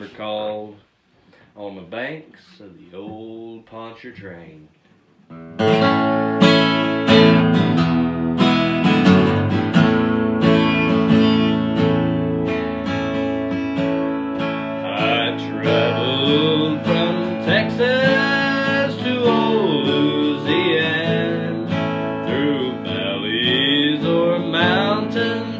number called On the Banks of the Old Pontchartrain. I traveled from Texas to old Louisiana through valleys or mountains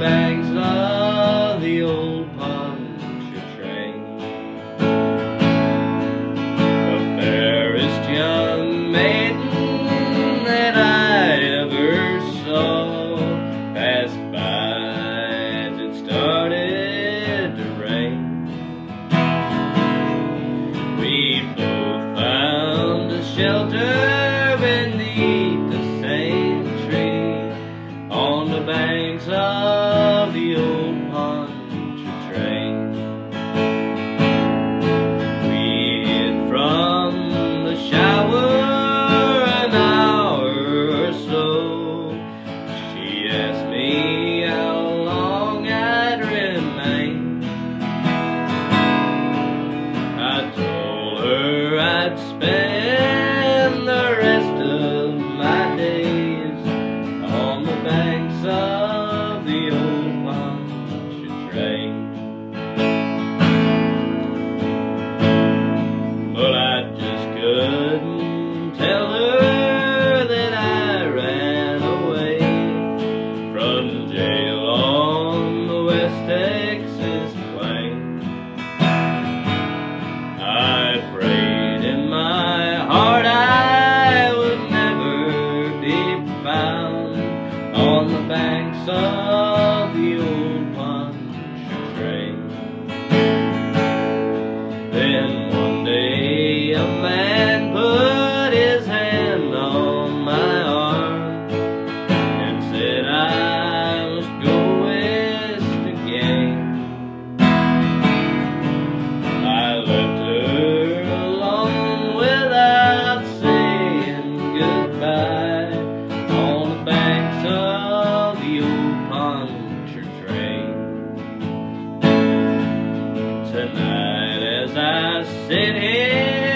banks of shelter beneath the same tree on the banks of the old Pontchartrain. We hid from the shower an hour or so. She asked me how long I'd remain. I told her I'd spend Texas plain. I prayed in my heart I would never be found on the banks of the old Pontchartrain. Then one day a man Sit here